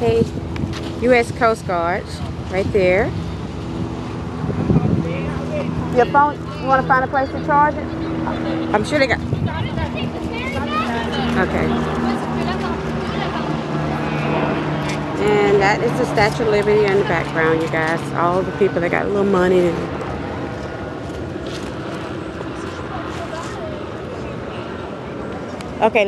Okay, U.S. Coast Guard, right there. Your phone, you want to find a place to charge it? I'm sure they got, okay. And that is the Statue of Liberty in the background, you guys. All the people that got a little money. Okay.